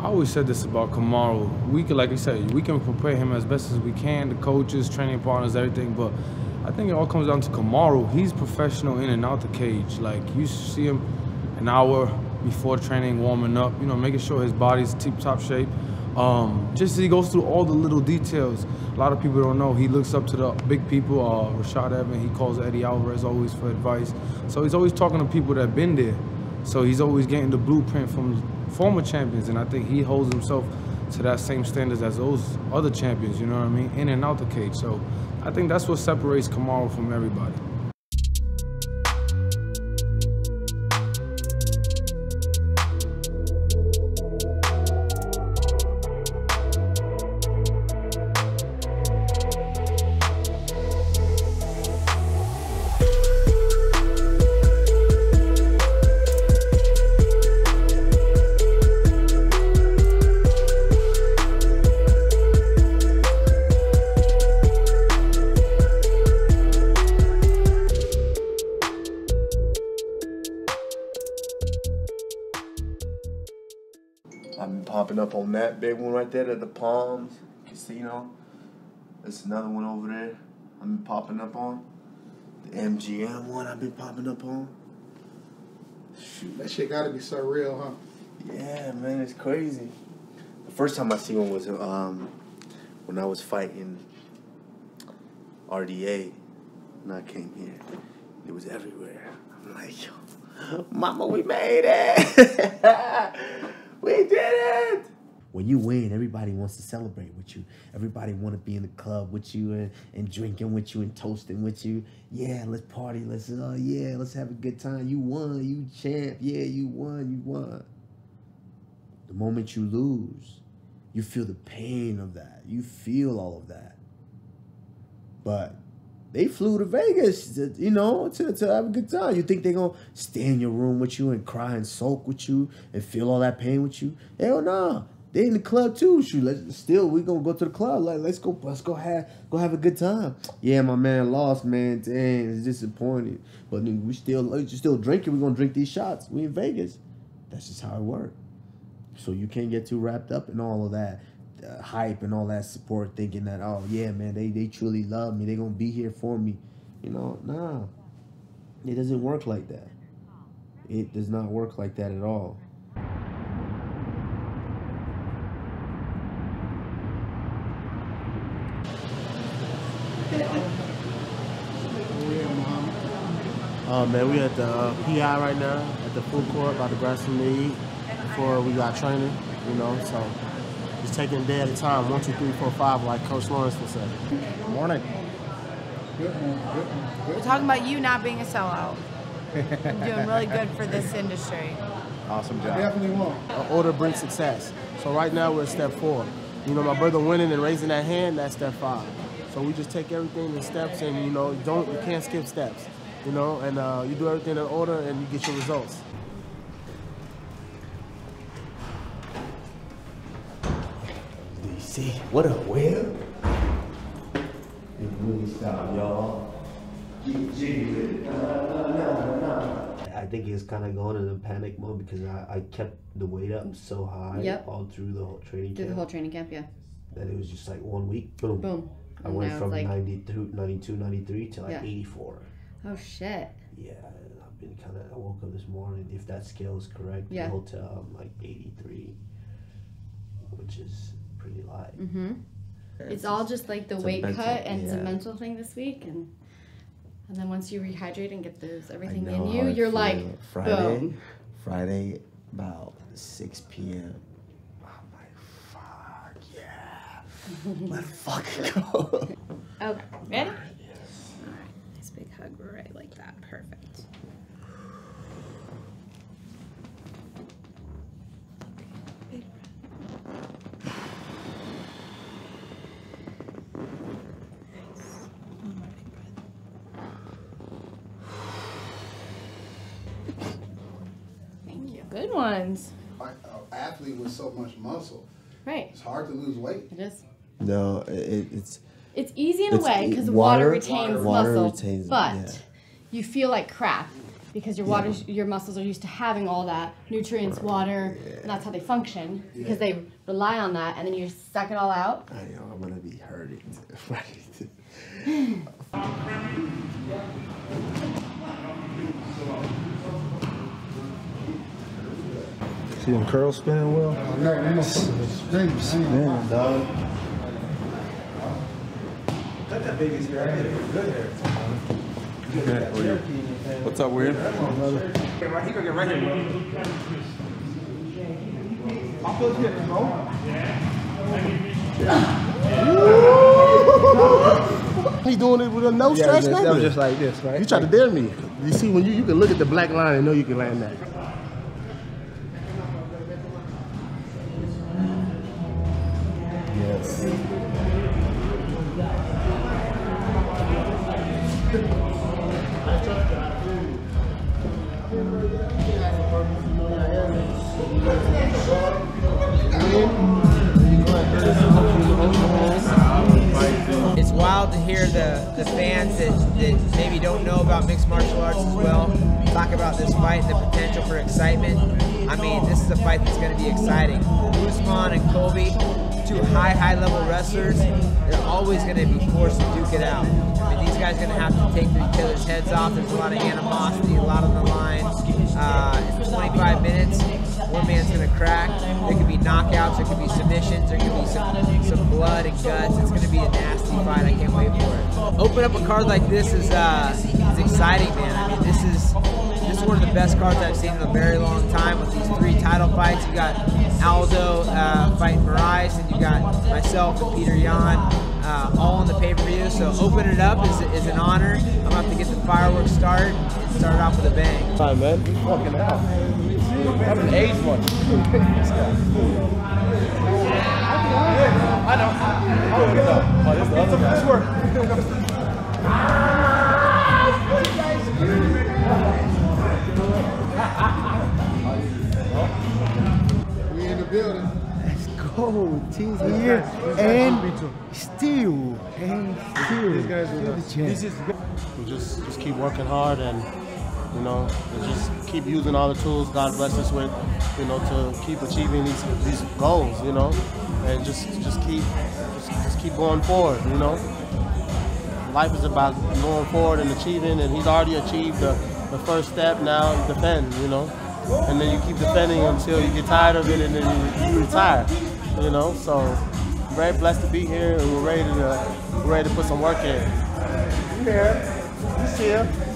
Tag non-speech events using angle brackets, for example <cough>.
I always said this about Kamaru. We can, like I said, we can prepare him as best as we can, the coaches, training partners, everything. But I think it all comes down to Kamaru. He's professional in and out the cage. Like you see him an hour before training, warming up. You know, making sure his body's tip top shape. Um, just he goes through all the little details. A lot of people don't know. He looks up to the big people. Uh, Rashad Evans. He calls Eddie Alvarez always for advice. So he's always talking to people that have been there. So he's always getting the blueprint from former champions, and I think he holds himself to that same standards as those other champions. You know what I mean? In and out the cage. So I think that's what separates Kamaru from everybody. I've been popping up on that big one right there at the Palms Casino. There's another one over there I've been popping up on. The MGM one I've been popping up on. Shoot, that shit gotta be surreal, huh? Yeah, man, it's crazy. The first time I seen one was um, when I was fighting RDA, and I came here. It was everywhere. I'm like, yo, mama, we made it. <laughs> When you win, everybody wants to celebrate with you. Everybody want to be in the club with you and, and drinking with you and toasting with you. Yeah, let's party. Let's oh yeah, let's have a good time. You won, you champ. Yeah, you won, you won. The moment you lose, you feel the pain of that. You feel all of that. But they flew to Vegas, to, you know, to, to have a good time. You think they're going to stay in your room with you and cry and sulk with you and feel all that pain with you? Hell no. They in the club too. Shoot, let's still we gonna go to the club. Like let's go, let's go have go have a good time. Yeah, my man lost, man. Dang, it's disappointing. But we still we still drinking. We gonna drink these shots. We in Vegas. That's just how it works. So you can't get too wrapped up in all of that uh, hype and all that support, thinking that oh yeah, man, they they truly love me. They gonna be here for me. You know, nah. It doesn't work like that. It does not work like that at all. Oh man, we at the uh, PI right now at the food court about to grab some to before we got training. You know, so just taking a day at a time. One, two, three, four, five, like Coach Lawrence would say. Morning. Good one, good one, good We're talking about you not being a sellout. <laughs> You're doing really good for this industry. Awesome I job. definitely won't. Order brings success. So right now we're at step four. You know, my brother winning and raising that hand, that's step five. So we just take everything in steps and, you know, don't, you can't skip steps. You know, and uh, you do everything in order and you get your results. DC, what up, Will? Big movie style, y'all. Jiggy, jiggy with it. No, no, no. I think he was kind of going into panic mode because I, I kept the weight up so high Yep. all through the whole training Through the camp whole training camp, yeah. that it was just like one week, boom. Boom. I And went from it's like, 92, 92, 93 to like Yeah. 84. Oh shit. Yeah, I've been kind of. I woke up this morning. If that scale is correct, Yeah. the hotel I'm like 83, which is pretty light. Mm-hmm. It's all just like the weight mental- cut and it's a mental thing this week and and then once you rehydrate and get those everything in you, you're like. Friday, boom. Friday about 6 p.m. I'm like, fuck yeah, <laughs> let's fucking go. okay, ready? Alright, hug right like that. Perfect. Big breath. Nice. One more big breath. Thank you. Good ones. An uh, athlete with so much muscle, Right. it's hard to lose weight. It is. No, it, it's It's easy in a It's way e- because water, water- retains water muscle, retains- but yeah. you feel like crap. because your water, your muscles are used to having all that nutrients, water, and that's how they function because they rely on that, and then you suck it all out. I know I'm gonna be hurting. <laughs> right. See them curls spinning well? Oh, no, that motherfucker was spinning. Man, dog. What's up, weird? He doing it with a no stretch that, that was just like this, right? You tried to dare me. You see, when you, you can look at the black line and know you can land that. Yes. It's wild to hear the, the fans that, that maybe don't know about mixed martial arts as well talk about this fight and the potential for excitement. I mean, this is a fight that's going to be exciting. Usman and Colby, two high, high level wrestlers, they're always going to be forced to duke it out. I mean, these guys are going to have to take each other's heads off. There's a lot of animosity, a lot on the line. Uh, it's 25 minutes. One man's going to crack. There could be knockouts. There could be submissions. There could be some, some blood and guts. It's going to be a nasty fight. I can't wait for it. Open up a card like this is uh, is exciting, man. I mean, this is this is one of the best cards I've seen in a very long time with these three title fights. You got Aldo uh, fighting Moraes, and you got myself and Petr Yan uh, all on the pay-per-view. So open it up is, is an honor. I'm about to get the fireworks started and start off with a bang. Time, man. You fucking hell. I haven't aged much. I know. I don't get. Oh, this is the other guy. <laughs> We Go. T's here. And still. And still. These guys are the champ. We just just keep working hard and you know just keep using all the tools God bless us with, you know, to keep achieving these these goals, you know, and just just keep just, just keep going forward, you know. Life is about going forward and achieving, and he's already achieved the, the first step. Now defend, you know, and then you keep defending until you get tired of it, and then you, you retire, you know. So very blessed to be here, and we're ready to we're ready to put some work in. You see him.